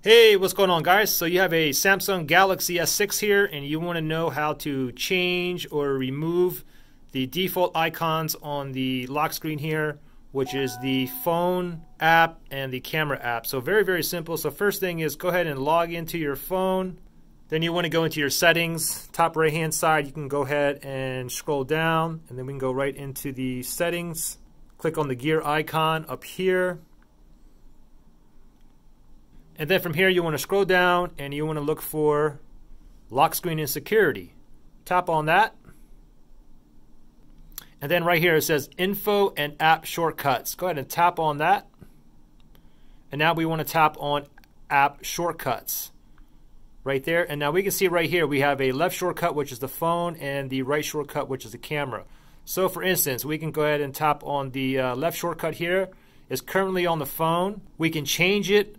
Hey, what's going on guys? So you have a Samsung Galaxy S6 here and you want to know how to change or remove the default icons on the lock screen here, which is the phone app and the camera app. So very, very simple. So first thing is go ahead and log into your phone. Then you want to go into your settings, top right hand side, you can go ahead and scroll down and then we can go right into the settings. Click on the gear icon up here. And then from here you want to scroll down and you want to look for lock screen and security. Tap on that. And then right here it says info and app shortcuts. Go ahead and tap on that. And now we want to tap on app shortcuts right there. And now we can see right here we have a left shortcut, which is the phone, and the right shortcut, which is the camera. So for instance, we can go ahead and tap on the uh, left shortcut here. It's currently on the phone. We can change it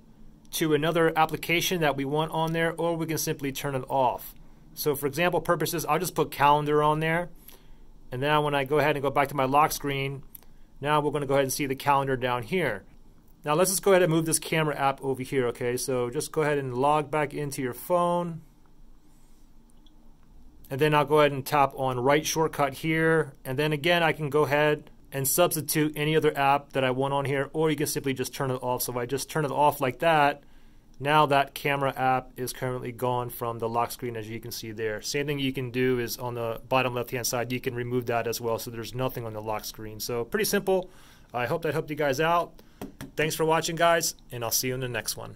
to another application that we want on there, or we can simply turn it off. So for example purposes, I'll just put calendar on there. And now when I go ahead and go back to my lock screen, now we're going to go ahead and see the calendar down here. Now let's just go ahead and move this camera app over here, okay? So just go ahead and log back into your phone. And then I'll go ahead and tap on right shortcut here. And then again, I can go ahead and substitute any other app that I want on here, or you can simply just turn it off. So if I just turn it off like that, now that camera app is currently gone from the lock screen as you can see there. Same thing you can do is on the bottom left hand side, you can remove that as well so there's nothing on the lock screen. So pretty simple. I hope that helped you guys out. Thanks for watching, guys, and I'll see you in the next one.